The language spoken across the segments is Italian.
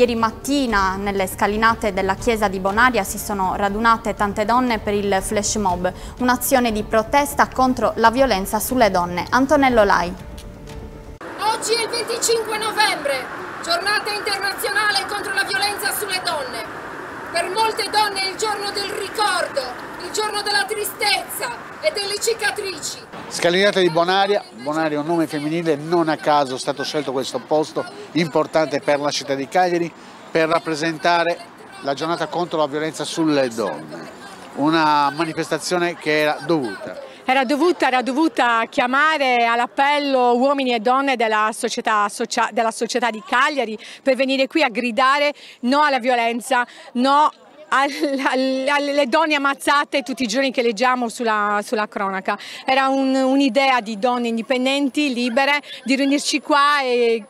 ieri mattina nelle scalinate della chiesa di Bonaria si sono radunate tante donne per il flash mob, un'azione di protesta contro la violenza sulle donne. Antonello Lai. Oggi è il 25 novembre, giornata internazionale contro la violenza sulle donne. Per molte donne è il giorno del ricordo, il giorno della tristezza e delle cicatrici. Scalinate di Bonaria, Bonaria è un nome femminile, non a caso è stato scelto questo posto importante per la città di Cagliari per rappresentare la giornata contro la violenza sulle donne, una manifestazione che era dovuta era dovuta, era dovuta chiamare all'appello uomini e donne della società, della società di Cagliari per venire qui a gridare no alla violenza, no alle donne ammazzate tutti i giorni che leggiamo sulla, sulla cronaca. Era un'idea un di donne indipendenti, libere, di riunirci qua e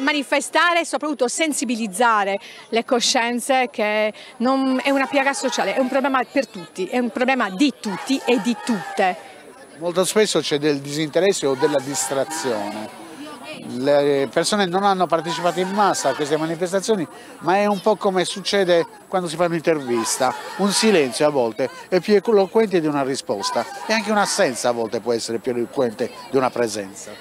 manifestare e soprattutto sensibilizzare le coscienze che non, è una piaga sociale, è un problema per tutti, è un problema di tutti e di tutte. Molto spesso c'è del disinteresse o della distrazione. Le persone non hanno partecipato in massa a queste manifestazioni, ma è un po' come succede quando si fa un'intervista. Un silenzio a volte è più eloquente di una risposta e anche un'assenza a volte può essere più eloquente di una presenza.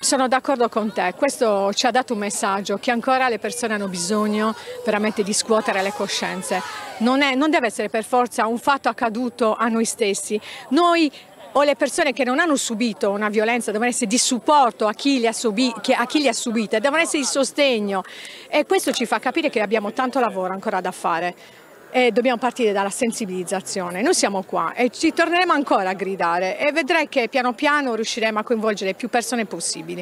Sono d'accordo con te, questo ci ha dato un messaggio che ancora le persone hanno bisogno veramente di scuotere le coscienze. Non, è, non deve essere per forza un fatto accaduto a noi stessi. Noi o le persone che non hanno subito una violenza devono essere di supporto a chi, a chi li ha subite, devono essere di sostegno e questo ci fa capire che abbiamo tanto lavoro ancora da fare e dobbiamo partire dalla sensibilizzazione. Noi siamo qua e ci torneremo ancora a gridare e vedrai che piano piano riusciremo a coinvolgere più persone possibili.